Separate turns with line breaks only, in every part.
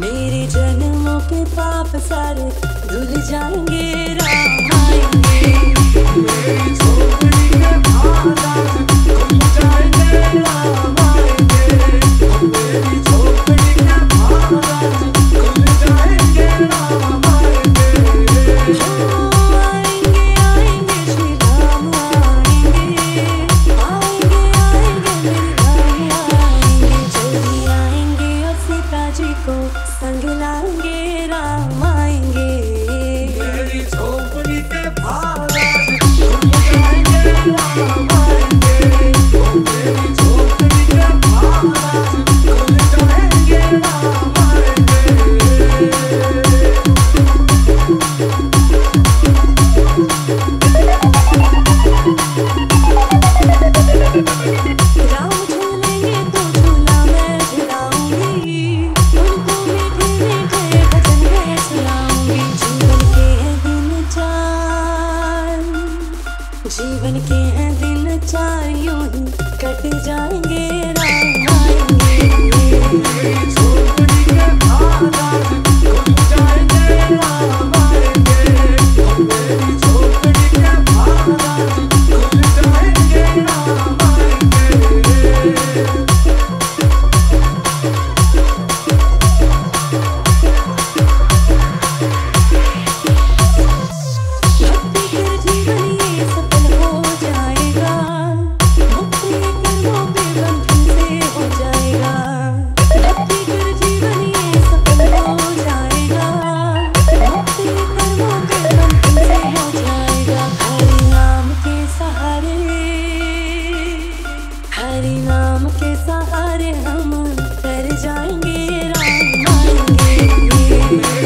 मेरे जन्मों के पाप सारे धुल जाएँगे
you.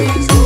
को संग